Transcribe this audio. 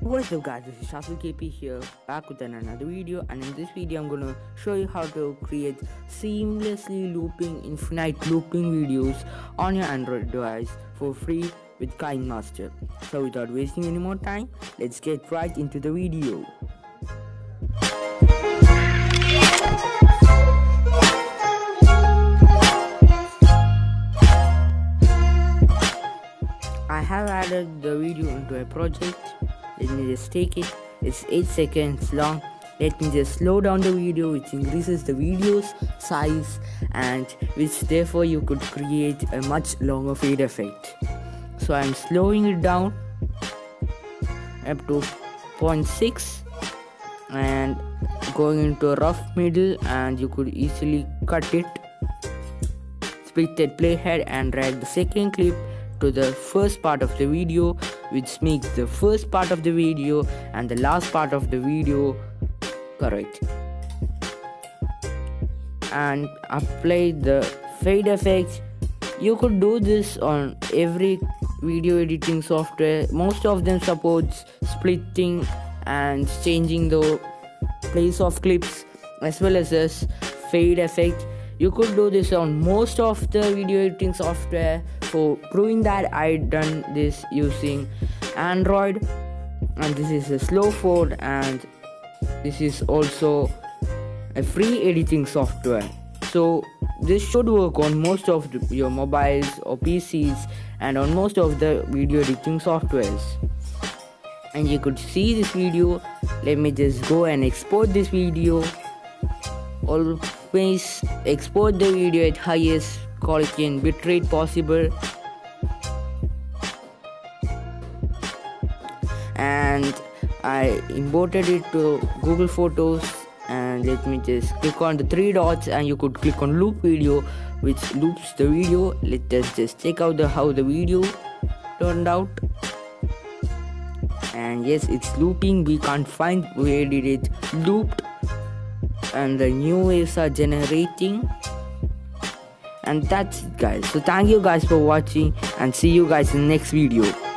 What's up guys, this is Shazil KP here, back with another video and in this video I'm gonna show you how to create seamlessly looping infinite looping videos on your Android device for free with KineMaster. So without wasting any more time, let's get right into the video. I have added the video into a project. Let me just take it. It's 8 seconds long. Let me just slow down the video which increases the video's size and which therefore you could create a much longer fade effect. So I'm slowing it down up to 0.6 and going into a rough middle and you could easily cut it split that playhead and drag the second clip to the first part of the video which makes the first part of the video and the last part of the video correct. And apply the fade effects. You could do this on every video editing software. Most of them supports splitting and changing the place of clips as well as this fade effect you could do this on most of the video editing software. For proving that i done this using android. And this is a slow fold and this is also a free editing software. So this should work on most of the, your mobiles or pcs and on most of the video editing softwares. And you could see this video. Let me just go and export this video always export the video at highest quality and bitrate possible. And I imported it to Google Photos. And let me just click on the three dots and you could click on loop video which loops the video. Let us just check out the how the video turned out. And yes it's looping. We can't find where did it looped and the new waves are generating. And that's it guys. So thank you guys for watching and see you guys in the next video